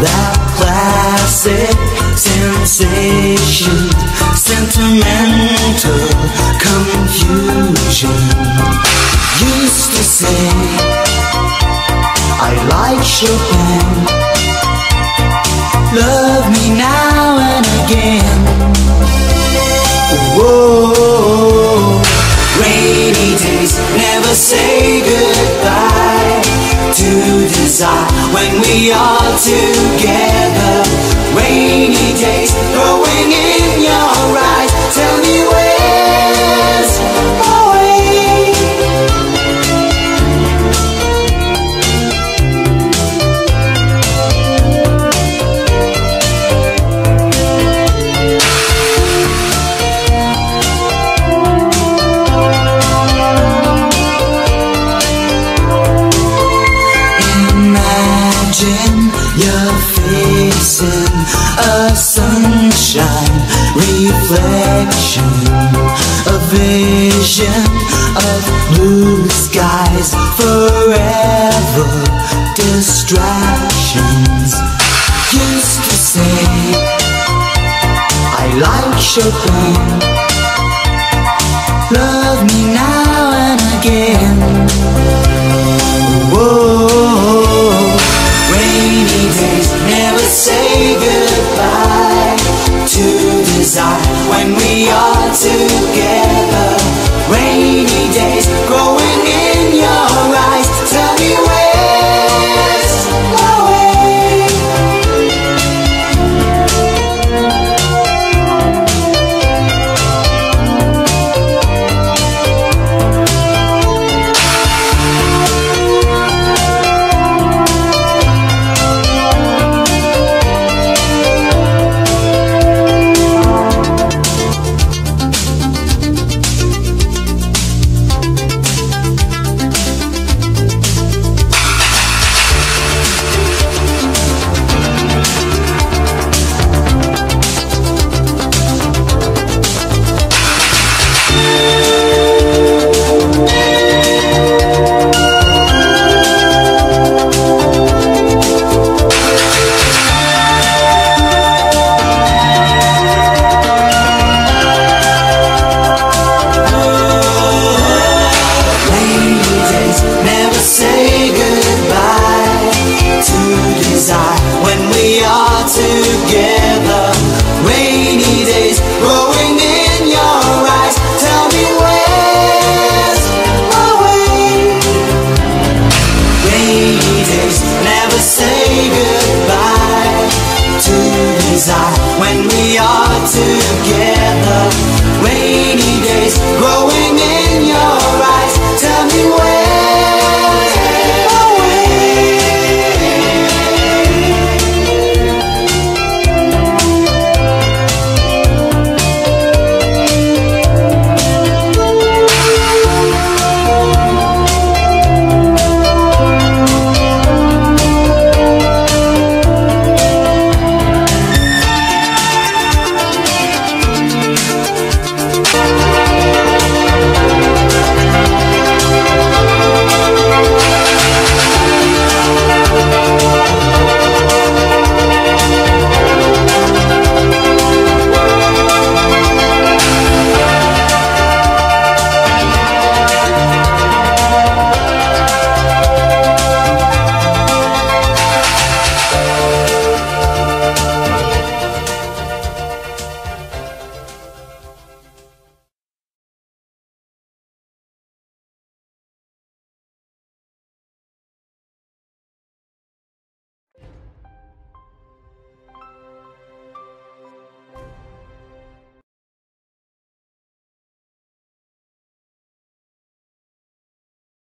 that classic sensation, sentimental confusion. Used to say, I like Chopin. Love me now and again. Whoa, rainy days never say goodbye to desire when we are together. Rainy days growing in facing a sunshine reflection, a vision of blue skies, forever distractions. Used to say, I like Chopin. Love me now and again. Whoa, together. Rainy emotions are when we are together. Rainy days grow